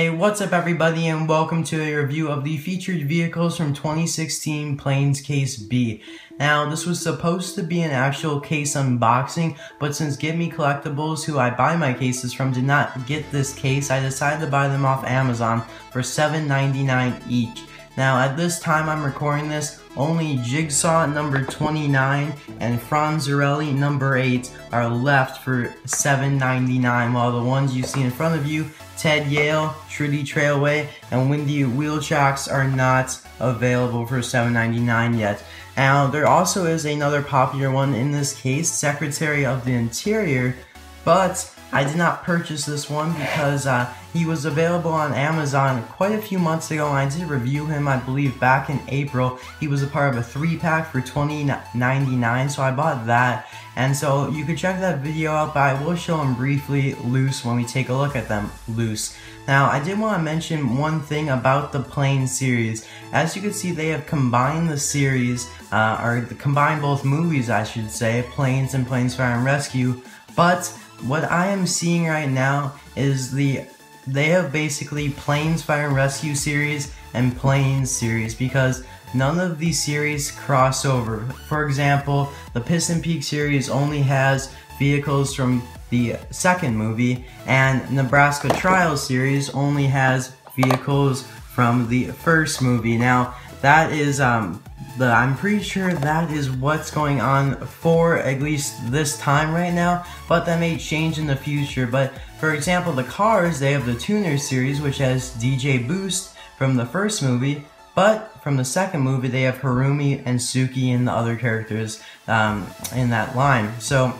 Hey, what's up everybody and welcome to a review of the featured vehicles from 2016 Planes Case B. Now, this was supposed to be an actual case unboxing, but since Give Me Collectibles, who I buy my cases from, did not get this case, I decided to buy them off Amazon for $7.99 each. Now, at this time I'm recording this, only Jigsaw number 29 and Franzarelli number 8 are left for $7.99, while the ones you see in front of you, Ted Yale, Trudy Trailway, and Windy Wheelchocks are not available for $7.99 yet. Now, there also is another popular one in this case, Secretary of the Interior, but I did not purchase this one because uh, he was available on Amazon quite a few months ago I did review him I believe back in April. He was a part of a 3 pack for $20.99 so I bought that and so you could check that video out but I will show him briefly loose when we take a look at them loose. Now I did want to mention one thing about the Plane series. As you can see they have combined the series, uh, or combined both movies I should say, Planes and Planes Fire and Rescue, but what I am seeing right now is the they have basically Planes Fire and Rescue series and Planes series because none of these series cross over. For example, the Piston Peak series only has vehicles from the second movie and Nebraska Trial series only has vehicles from the first movie. Now, that is um, the I'm pretty sure that is what's going on for at least this time right now, but that may change in the future. But for example, the cars, they have the Tuner series, which has DJ Boost from the first movie, but from the second movie, they have Harumi and Suki and the other characters um, in that line. So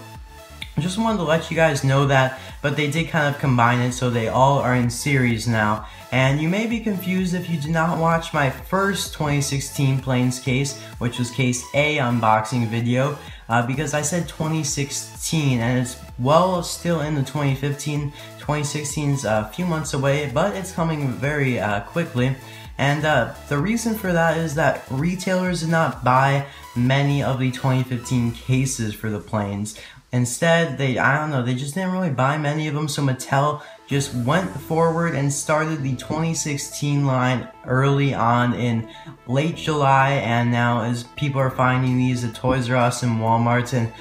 I just wanted to let you guys know that, but they did kind of combine it so they all are in series now. And you may be confused if you did not watch my first 2016 Planes case, which was case A unboxing video, uh, because I said 2016 and it's well still in the 2015. 2016 is a few months away, but it's coming very uh, quickly. And uh, the reason for that is that retailers did not buy many of the 2015 cases for the planes. Instead, they, I don't know, they just didn't really buy many of them, so Mattel just went forward and started the 2016 line early on in late July, and now as people are finding these at Toys R Us and Walmart and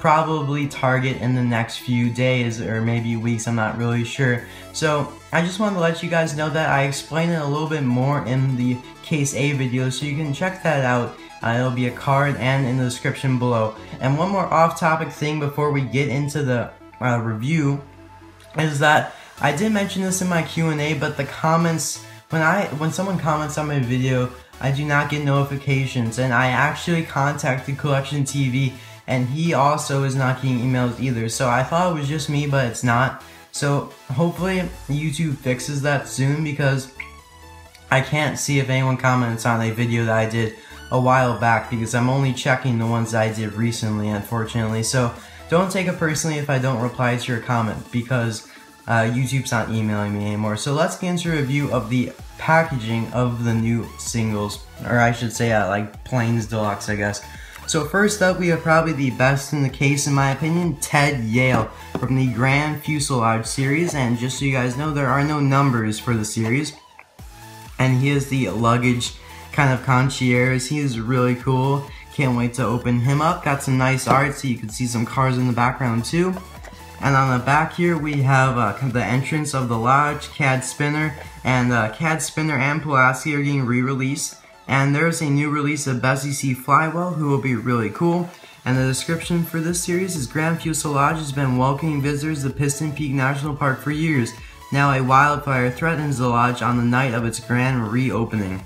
probably Target in the next few days or maybe weeks, I'm not really sure. So I just wanted to let you guys know that I explained it a little bit more in the Case A video, so you can check that out uh, it'll be a card and in the description below. And one more off-topic thing before we get into the uh, review is that I did mention this in my Q&A, but the comments when I when someone comments on my video, I do not get notifications, and I actually contacted Collection TV, and he also is not getting emails either. So I thought it was just me, but it's not. So hopefully YouTube fixes that soon because I can't see if anyone comments on a video that I did a while back because I'm only checking the ones I did recently, unfortunately. So don't take it personally if I don't reply to your comment because uh, YouTube's not emailing me anymore. So let's get into a review of the packaging of the new singles, or I should say uh, like Planes Deluxe, I guess. So first up, we have probably the best in the case, in my opinion, Ted Yale from the Grand Fusel Lodge series. And just so you guys know, there are no numbers for the series. And he is the luggage kind of concierge. He is really cool. Can't wait to open him up. Got some nice art so you can see some cars in the background too. And on the back here we have uh, the entrance of the lodge, CAD Spinner, and uh, CAD Spinner and Pulaski are getting re-released. And there's a new release of Bessie C. Flywell, who will be really cool. And the description for this series is Grand Fusel Lodge has been welcoming visitors to Piston Peak National Park for years. Now a wildfire threatens the lodge on the night of its grand reopening.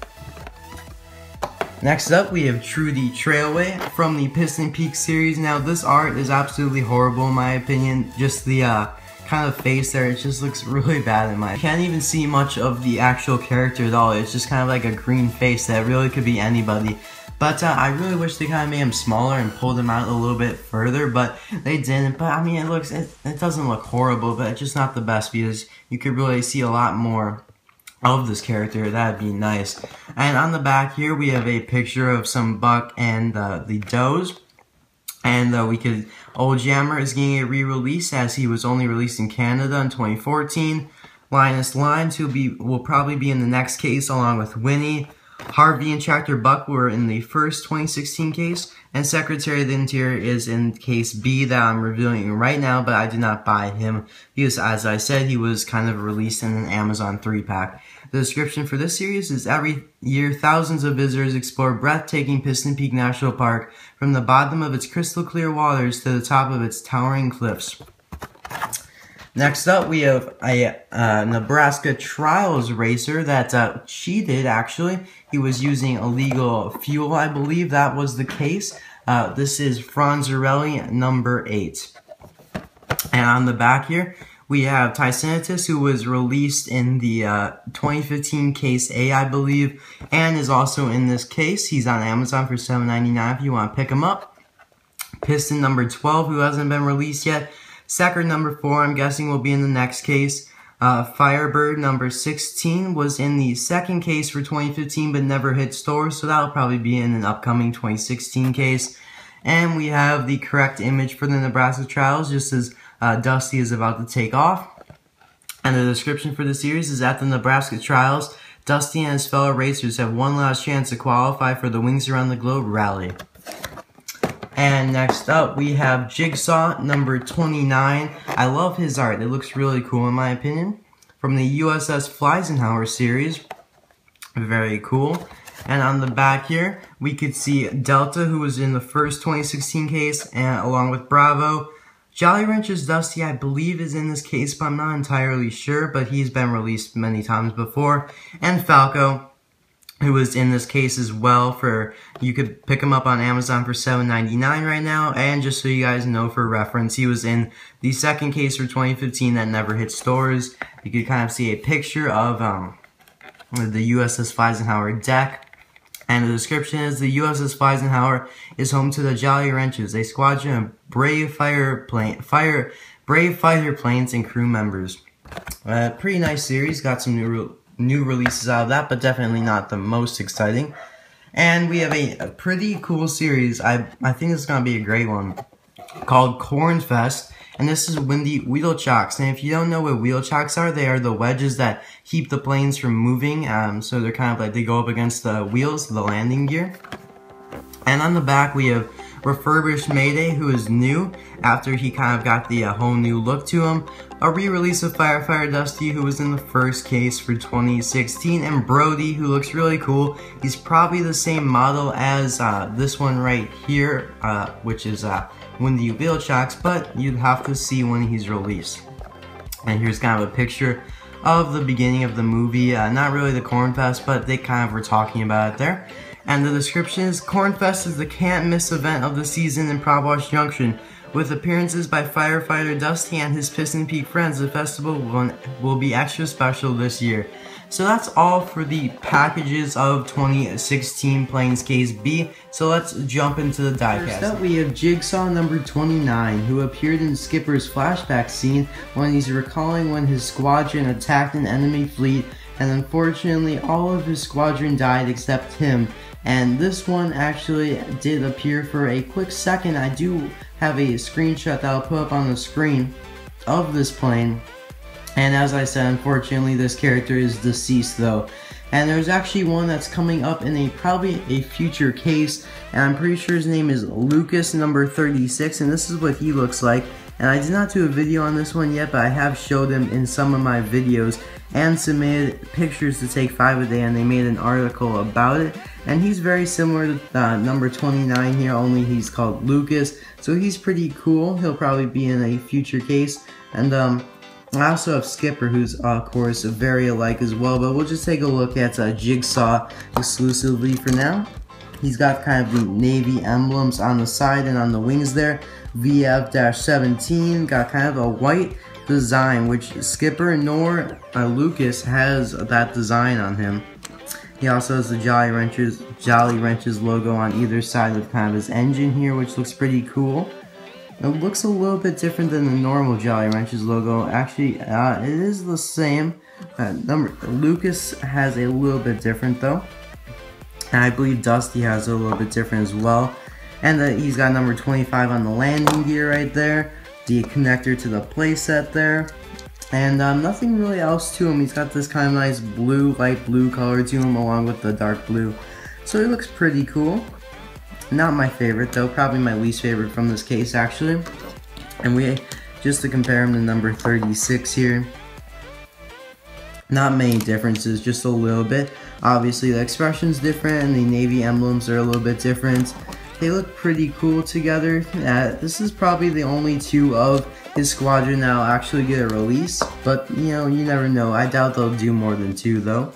Next up, we have Trudy Trailway from the Piston Peak series. Now, this art is absolutely horrible in my opinion. Just the uh, kind of face there, it just looks really bad in my Can't even see much of the actual character at all. It's just kind of like a green face that really could be anybody. But uh, I really wish they kind of made him smaller and pulled him out a little bit further, but they didn't. But I mean, it looks, it, it doesn't look horrible, but it's just not the best because you could really see a lot more of this character, that'd be nice. And on the back here, we have a picture of some Buck and uh, the Does. And uh, we could, Old Jammer is getting a re-release as he was only released in Canada in 2014. Linus Lines, who be will probably be in the next case along with Winnie. Harvey and Tractor Buck were in the first 2016 case, and Secretary of the Interior is in case B that I'm reviewing right now, but I did not buy him because, as I said, he was kind of released in an Amazon 3-pack. The description for this series is every year thousands of visitors explore breathtaking Piston Peak National Park from the bottom of its crystal clear waters to the top of its towering cliffs. Next up, we have a uh, Nebraska Trials racer that uh, cheated, actually. He was using illegal fuel, I believe that was the case. Uh, this is Franzarelli, number 8. And on the back here, we have Tysonitis, who was released in the uh, 2015 case A, I believe, and is also in this case. He's on Amazon for $7.99 if you want to pick him up. Piston number 12, who hasn't been released yet. Sacker number 4, I'm guessing, will be in the next case. Uh, Firebird number 16 was in the second case for 2015 but never hit stores, so that'll probably be in an upcoming 2016 case. And we have the correct image for the Nebraska Trials, just as uh, Dusty is about to take off. And the description for the series is at the Nebraska Trials, Dusty and his fellow racers have one last chance to qualify for the Wings Around the Globe rally. And next up, we have Jigsaw number 29. I love his art. It looks really cool in my opinion. From the USS Flysenhower series. Very cool. And on the back here, we could see Delta, who was in the first 2016 case, and along with Bravo. Jolly Wrenches Dusty, I believe, is in this case, but I'm not entirely sure, but he's been released many times before. And Falco, who was in this case as well for you could pick him up on Amazon for $7.99 right now. And just so you guys know for reference he was in the second case for 2015 that never hit stores. You could kind of see a picture of um, the USS Flysenhower deck. And the description is the USS Flysenhower is home to the Jolly Wrenches a squadron of brave fire plane fire brave fighter planes and crew members. Uh, pretty nice series. Got some new new releases out of that, but definitely not the most exciting. And we have a, a pretty cool series. I I think it's gonna be a great one called Cornfest. And this is Windy Wheel Chocks. And if you don't know what wheel chocks are, they are the wedges that keep the planes from moving. Um, so they're kind of like they go up against the wheels, the landing gear. And on the back we have refurbished Mayday, who is new after he kind of got the uh, whole new look to him. A re-release of Firefighter Dusty, who was in the first case for 2016, and Brody, who looks really cool. He's probably the same model as uh, this one right here, uh, which is uh, Windy Wheel Chocks, but you'd have to see when he's released. And here's kind of a picture of the beginning of the movie. Uh, not really the Cornfest, but they kind of were talking about it there. And the description is Cornfest is the can't miss event of the season in Wash Junction. With appearances by firefighter Dusty and his Piston Peak friends, the festival will, will be extra special this year. So that's all for the packages of 2016 Planes Case B. So let's jump into the diecast. First up, we have Jigsaw number 29, who appeared in Skipper's flashback scene when he's recalling when his squadron attacked an enemy fleet, and unfortunately, all of his squadron died except him. And this one actually did appear for a quick second. I do have a screenshot that I'll put up on the screen of this plane. And as I said, unfortunately, this character is deceased though. And there's actually one that's coming up in a probably a future case. And I'm pretty sure his name is Lucas number 36. And this is what he looks like. And I did not do a video on this one yet, but I have showed him in some of my videos and submitted pictures to Take 5 a day and they made an article about it. And he's very similar to uh, number 29 here, only he's called Lucas. So he's pretty cool. He'll probably be in a future case. And um, I also have Skipper, who's uh, of course very alike as well. But we'll just take a look at uh, Jigsaw exclusively for now. He's got kind of the Navy emblems on the side and on the wings there. VF-17 got kind of a white design, which Skipper nor uh, Lucas has that design on him. He also has the Jolly Wrenches, Jolly Wrenches logo on either side of kind of his engine here, which looks pretty cool. It looks a little bit different than the normal Jolly Wrenches logo. Actually, uh, it is the same. Uh, number Lucas has a little bit different though. And I believe Dusty has a little bit different as well. And uh, he's got number 25 on the landing gear right there the connector to the playset there. And um, nothing really else to him. He's got this kind of nice blue, light blue color to him along with the dark blue. So he looks pretty cool. Not my favorite though, probably my least favorite from this case actually. And we, just to compare him to number 36 here, not many differences, just a little bit. Obviously the expression's different and the navy emblems are a little bit different. They look pretty cool together. Uh, this is probably the only two of his squadron that'll actually get a release, but you know, you never know. I doubt they'll do more than two though.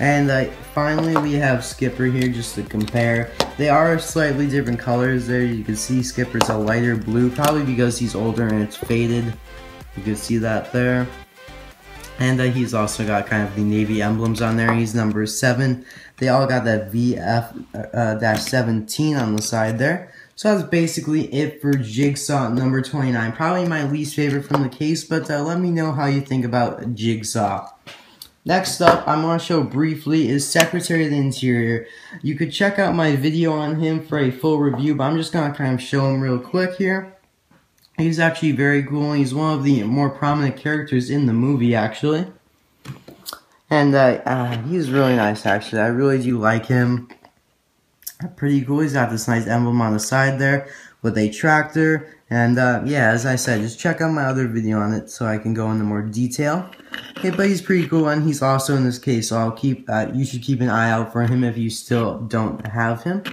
And uh, finally we have Skipper here just to compare. They are slightly different colors there. You can see Skipper's a lighter blue, probably because he's older and it's faded. You can see that there. And he's also got kind of the Navy emblems on there. He's number 7. They all got that VF-17 uh, on the side there. So that's basically it for Jigsaw number 29. Probably my least favorite from the case, but uh, let me know how you think about Jigsaw. Next up, I'm going to show briefly is Secretary of the Interior. You could check out my video on him for a full review, but I'm just going to kind of show him real quick here. He's actually very cool. He's one of the more prominent characters in the movie, actually. And uh, uh, he's really nice, actually. I really do like him. Pretty cool. He's got this nice emblem on the side there with a tractor. And uh, yeah, as I said, just check out my other video on it so I can go into more detail. Okay, but he's pretty cool, and he's also in this case, so I'll keep. Uh, you should keep an eye out for him if you still don't have him.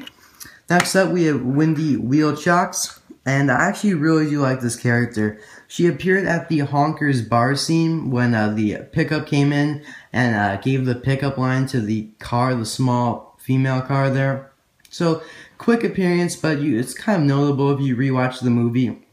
Next up, we have Windy Wheelchocks. And I actually really do like this character. She appeared at the Honkers bar scene when uh, the pickup came in and uh, gave the pickup line to the car, the small female car there. So, quick appearance, but you, it's kind of notable if you rewatch the movie.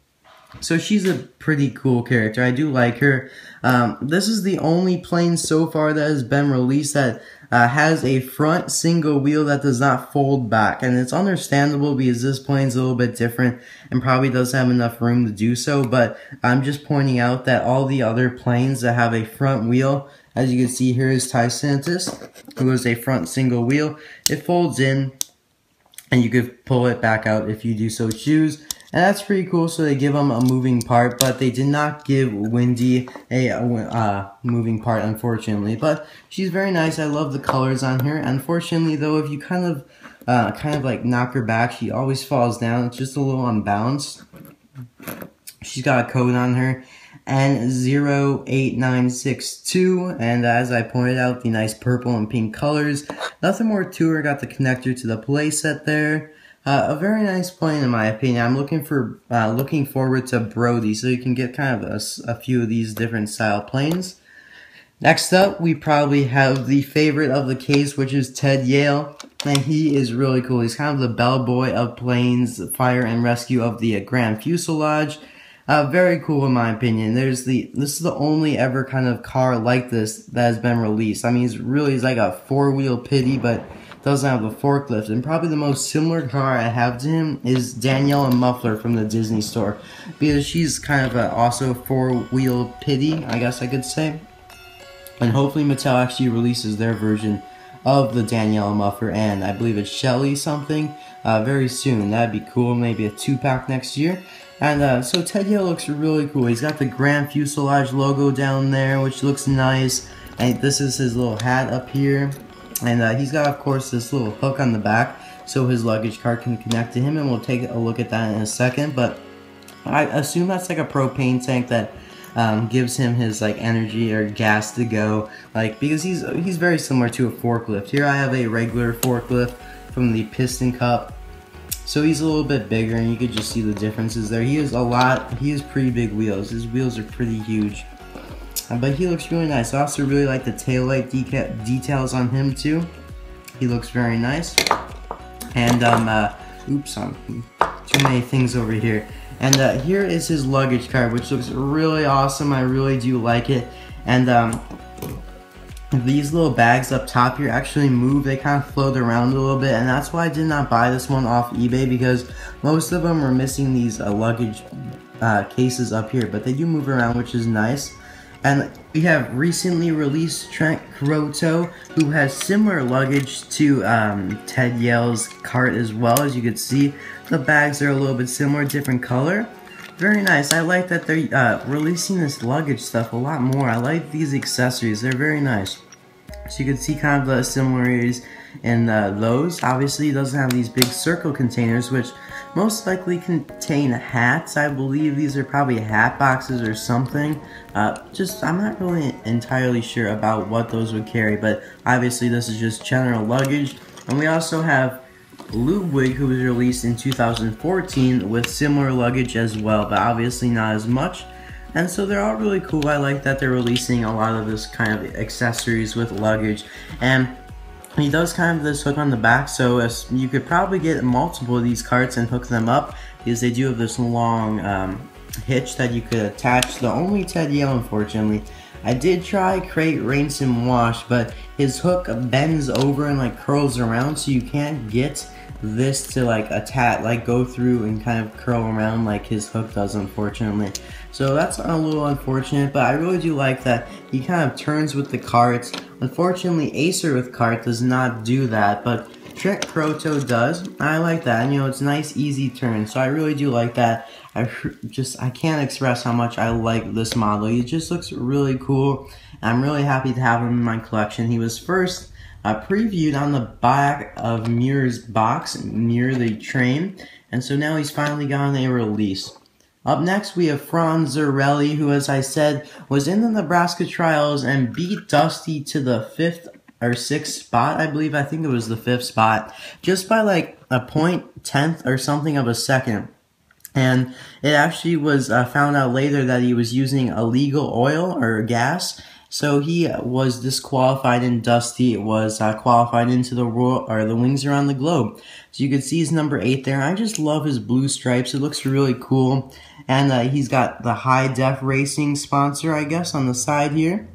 So she's a pretty cool character. I do like her. Um, this is the only plane so far that has been released that uh, has a front single wheel that does not fold back. And it's understandable because this plane's a little bit different and probably doesn't have enough room to do so. But I'm just pointing out that all the other planes that have a front wheel, as you can see here is Tysonitis, who is a front single wheel. It folds in and you could pull it back out if you do so choose. And that's pretty cool, so they give them a moving part, but they did not give Windy a uh, moving part, unfortunately. But she's very nice, I love the colors on her. Unfortunately, though, if you kind of, uh, kind of like knock her back, she always falls down. It's just a little unbalanced. She's got a code on her, N08962, and as I pointed out, the nice purple and pink colors. Nothing more to her, got the connector to the playset there. Uh, a very nice plane in my opinion. I'm looking for uh, looking forward to Brody, so you can get kind of a, a, few of these different style planes. Next up, we probably have the favorite of the case, which is Ted Yale, and he is really cool. He's kind of the bellboy of planes, fire and rescue of the uh, Grand Fusel Lodge. Uh, very cool in my opinion. There's the this is the only ever kind of car like this that has been released. I mean, he's really he's like a four wheel pity, but doesn't have a forklift. And probably the most similar car I have to him is Danielle and Muffler from the Disney store. Because she's kind of a also four-wheel pity, I guess I could say. And hopefully Mattel actually releases their version of the Danielle Muffler and I believe it's Shelly something uh, very soon. That'd be cool. Maybe a two-pack next year. And uh, so Ted Hill looks really cool. He's got the Grand Fusel Lodge logo down there, which looks nice. And this is his little hat up here. And uh, he's got, of course, this little hook on the back so his luggage cart can connect to him, and we'll take a look at that in a second. But I assume that's like a propane tank that um, gives him his like energy or gas to go, like because he's he's very similar to a forklift. Here I have a regular forklift from the Piston Cup. So he's a little bit bigger and you could just see the differences there. He has a lot, he has pretty big wheels. His wheels are pretty huge. But he looks really nice. I also really like the tail light details on him too. He looks very nice. And, um, uh, oops, um, too many things over here. And uh, here is his luggage cart, which looks really awesome. I really do like it. And um, these little bags up top here actually move. They kind of float around a little bit. And that's why I did not buy this one off eBay because most of them were missing these uh, luggage uh, cases up here. But they do move around, which is nice. And we have recently released Trent Kuroto, who has similar luggage to um, Ted Yale's cart as well. As you can see, the bags are a little bit similar, different color. very nice. I like that they're uh, releasing this luggage stuff a lot more. I like these accessories. They're very nice. So you can see kind of the similarities in uh, those. Obviously, it doesn't have these big circle containers, which most likely contain hats. I believe these are probably hat boxes or something. Uh, just, I'm not really entirely sure about what those would carry, but obviously this is just general luggage. And we also have Ludwig, who was released in 2014 with similar luggage as well, but obviously not as much. And so they're all really cool. I like that they're releasing a lot of this kind of accessories with luggage. And he does kind of this hook on the back, so you could probably get multiple of these carts and hook them up because they do have this long um, hitch that you could attach. The only Ted unfortunately, I did try crate rinse and wash, but his hook bends over and like curls around, so you can't get this to like attach, like go through and kind of curl around like his hook does, unfortunately. So that's a little unfortunate, but I really do like that he kind of turns with the carts. Unfortunately, Acer with cart does not do that, but Trek Proto does. I like that. You know, it's nice, easy turn. So I really do like that. I just I can't express how much I like this model. He just looks really cool. I'm really happy to have him in my collection. He was first uh, previewed on the back of Mirror's box, near the train, and so now he's finally gotten a release. Up next, we have Franz Zarelli, who, as I said, was in the Nebraska trials and beat Dusty to the fifth or sixth spot, I believe. I think it was the fifth spot, just by like a point tenth or something of a second. And it actually was uh, found out later that he was using illegal oil or gas so he was disqualified and Dusty was uh, qualified into the world or the wings around the globe. So you can see he's number eight there. I just love his blue stripes. It looks really cool. And uh, he's got the high def racing sponsor, I guess, on the side here.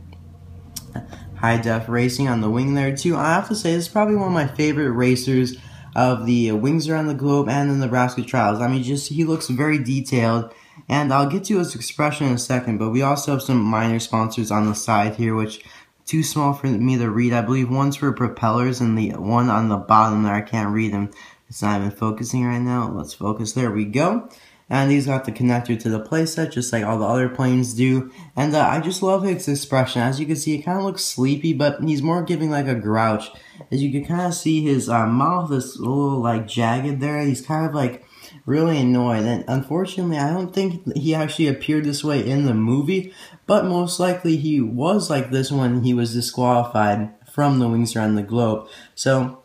High def racing on the wing there too. I have to say this is probably one of my favorite racers of the wings around the globe and the Nebraska trials. I mean, just he looks very detailed and I'll get to his expression in a second, but we also have some minor sponsors on the side here, which too small for me to read. I believe one's for propellers and the one on the bottom there, I can't read them. It's not even focusing right now. Let's focus. There we go. And he's got the connector to the playset, just like all the other planes do. And uh, I just love his expression. As you can see, it kind of looks sleepy, but he's more giving like a grouch. As you can kind of see, his uh, mouth is a little like jagged there. He's kind of like really annoyed. And unfortunately, I don't think he actually appeared this way in the movie, but most likely he was like this when he was disqualified from the Wings Around the Globe. So,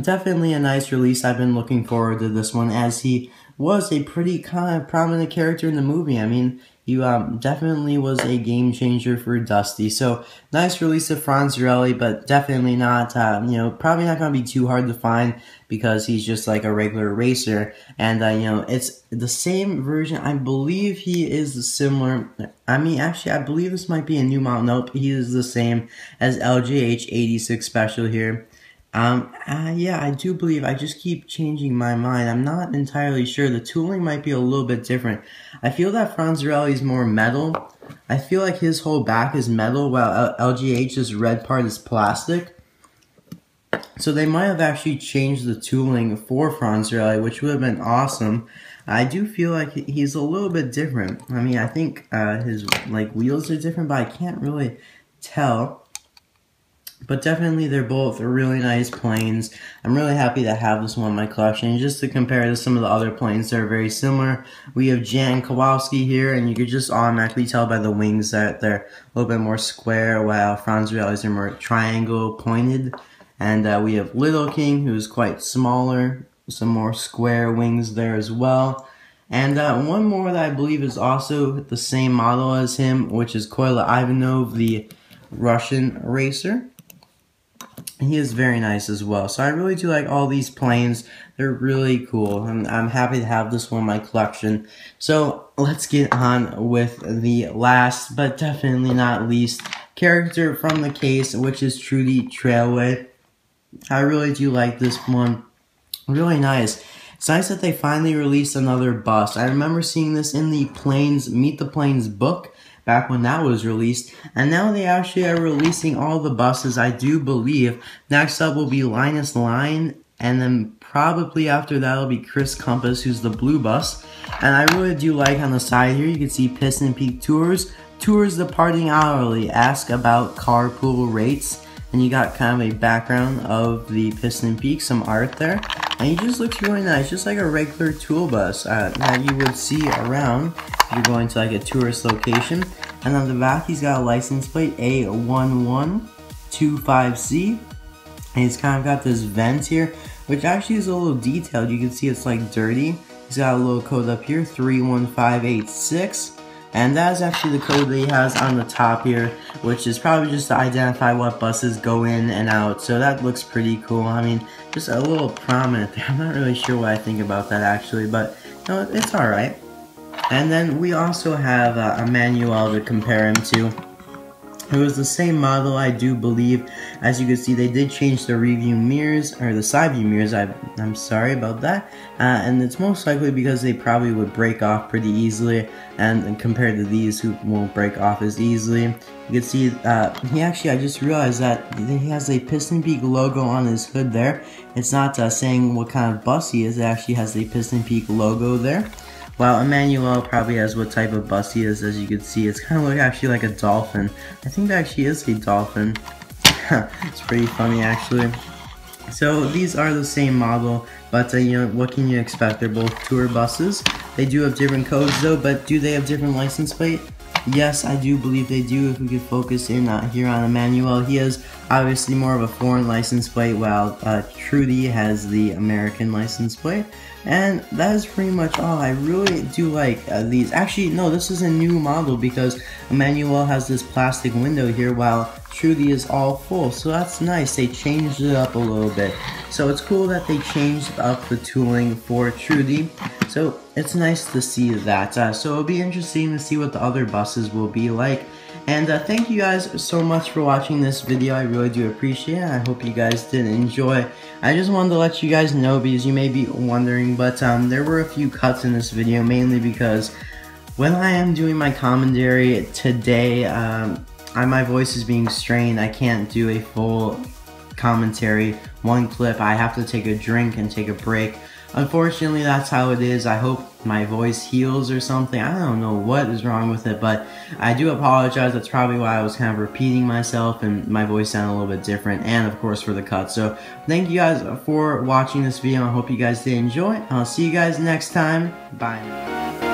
definitely a nice release. I've been looking forward to this one as he was a pretty kind of prominent character in the movie. I mean, he um, definitely was a game changer for Dusty. So nice release of Franz Zarelli, but definitely not, uh, you know, probably not going to be too hard to find because he's just like a regular racer. And, uh, you know, it's the same version. I believe he is similar. I mean, actually, I believe this might be a new model. Nope, he is the same as LJH 86 Special here. Um, uh, yeah, I do believe I just keep changing my mind. I'm not entirely sure. The tooling might be a little bit different. I feel that Franz Zarelli is more metal. I feel like his whole back is metal while LJH's red part is plastic. So they might have actually changed the tooling for Franz Zarelli, which would have been awesome. I do feel like he's a little bit different. I mean, I think uh, his like wheels are different, but I can't really tell. But definitely, they're both really nice planes. I'm really happy to have this one in my collection. And just to compare to some of the other planes that are very similar, we have Jan Kowalski here, and you could just automatically tell by the wings that they're a little bit more square, while Franz Zarelli's are more triangle pointed. And uh, we have Little King, who's quite smaller, some more square wings there as well. And uh, one more that I believe is also the same model as him, which is Koila Ivanov, the Russian racer. He is very nice as well. So I really do like all these planes. They're really cool. And I'm happy to have this one in my collection. So let's get on with the last, but definitely not least, character from the case, which is Trudy Trailway. I really do like this one. Really nice. It's nice that they finally released another bus. I remember seeing this in the Planes Meet the Planes book back when that was released. And now they actually are releasing all the buses, I do believe. Next up will be Linus Line and then probably after that will be Chris Compass, who's the blue bus. And I really do like on the side here, you can see Piston Peak Tours, Tours departing hourly, ask about carpool rates, and you got kind of a background of the Piston Peak, some art there. And it just looks really nice, just like a regular tool bus uh, that you would see around you're going to like a tourist location. And on the back, he's got a license plate A1125C. And he's kind of got this vent here, which actually is a little detailed. You can see it's like dirty. He's got a little code up here, 31586. And that is actually the code that he has on the top here, which is probably just to identify what buses go in and out. So that looks pretty cool. I mean, just a little prominent there. I'm not really sure what I think about that actually, but you know, it's alright. And then we also have uh, Emmanuel to compare him to. It was the same model, I do believe. As you can see, they did change the review mirrors, or the side view mirrors, I, am sorry about that. Uh, and it's most likely because they probably would break off pretty easily, and, and compared to these who won't break off as easily. You can see, uh, he actually, I just realized that he has a Piston Peak logo on his hood there. It's not uh, saying what kind of bus he is, it actually has the Piston Peak logo there. Well, Emmanuel probably has what type of bus he is, as you can see. It's kind of like actually like a dolphin. I think that actually is a dolphin. it's pretty funny, actually. So these are the same model, but uh, you know what can you expect? They're both tour buses. They do have different codes though, but do they have different license plate? Yes, I do believe they do. If we could focus in uh, here on Emmanuel, he has obviously more of a foreign license plate, while uh, Trudy has the American license plate. And that is pretty much all. I really do like uh, these. Actually, no, this is a new model because Emmanuel has this plastic window here while Trudy is all full. So that's nice. They changed it up a little bit. So it's cool that they changed up the tooling for Trudy. So it's nice to see that. Uh, so it'll be interesting to see what the other buses will be like. And uh, thank you guys so much for watching this video. I really do appreciate it. I hope you guys did enjoy. I just wanted to let you guys know because you may be wondering, but um, there were a few cuts in this video, mainly because when I am doing my commentary today, um, I, my voice is being strained. I can't do a full commentary, one clip. I have to take a drink and take a break. Unfortunately, that's how it is. I hope my voice heals or something. I don't know what is wrong with it, but I do apologize. That's probably why I was kind of repeating myself and my voice sounded a little bit different, and of course for the cut. So thank you guys for watching this video. I hope you guys did enjoy. I'll see you guys next time. Bye.